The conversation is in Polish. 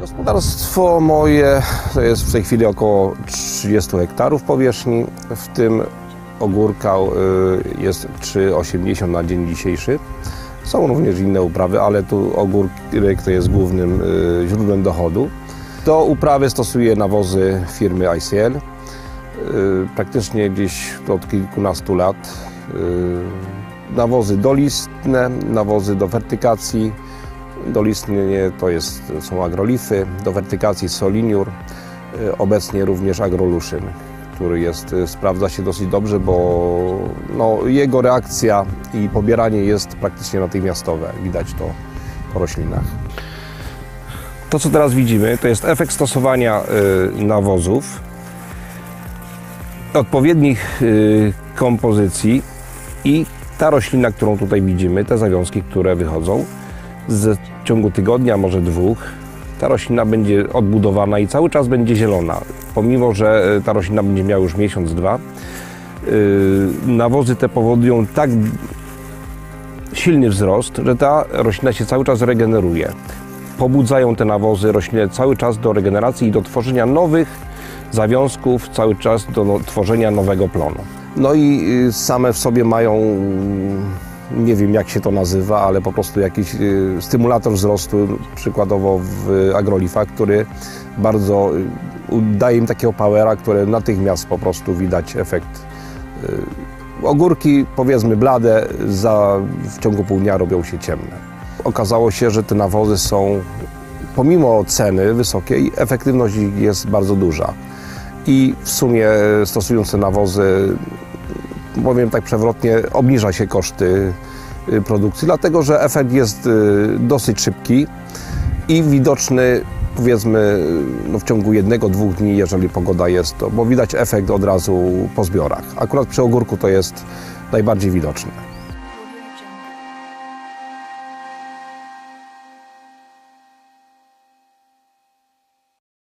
Gospodarstwo moje to jest w tej chwili około 30 hektarów powierzchni, w tym ogórka y, jest 3,80 na dzień dzisiejszy. Są również inne uprawy, ale tu ogórek to jest głównym y, źródłem dochodu. Do uprawy stosuję nawozy firmy ICL. Y, Praktycznie gdzieś od kilkunastu lat. Nawozy dolistne, nawozy do wertykacji. Dolistnie to jest, są agrolify, do wertykacji soliniur. Y, Obecnie również agroluszyn, który jest, y, sprawdza się dosyć dobrze, bo no, jego reakcja i pobieranie jest praktycznie natychmiastowe. Widać to po roślinach. To, co teraz widzimy, to jest efekt stosowania y, nawozów, odpowiednich kompozycji i ta roślina, którą tutaj widzimy, te zawiązki, które wychodzą, z ciągu tygodnia, może dwóch, ta roślina będzie odbudowana i cały czas będzie zielona. Pomimo, że y, ta roślina będzie miała już miesiąc, dwa, y, nawozy te powodują tak silny wzrost, że ta roślina się cały czas regeneruje. Pobudzają te nawozy roślinę cały czas do regeneracji i do tworzenia nowych zawiązków, cały czas do no, tworzenia nowego plonu. No i y, same w sobie mają, nie wiem jak się to nazywa, ale po prostu jakiś y, stymulator wzrostu, przykładowo w agrolifach, który bardzo y, daje im takiego powera, które natychmiast po prostu widać efekt Ogórki, powiedzmy blade, za, w ciągu pół dnia robią się ciemne. Okazało się, że te nawozy są, pomimo ceny wysokiej, efektywność jest bardzo duża. I w sumie stosując te nawozy, powiem tak przewrotnie, obniża się koszty y, produkcji, dlatego że efekt jest y, dosyć szybki i widoczny powiedzmy no w ciągu jednego, dwóch dni, jeżeli pogoda jest, to, bo widać efekt od razu po zbiorach. Akurat przy ogórku to jest najbardziej widoczne.